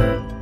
Bye.